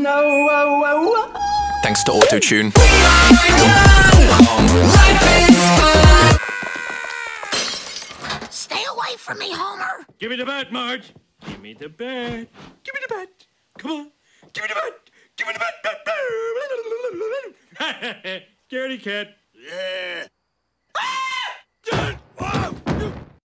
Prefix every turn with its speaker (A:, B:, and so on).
A: No, whoa, whoa, whoa.
B: Thanks to autotune.
C: Stay away from me, Homer.
D: Give me the bat, Marge. Give me the bat. Give me the bat. Come on. Give me the bat. Give me the bat. bat, bat. Scaredy cat.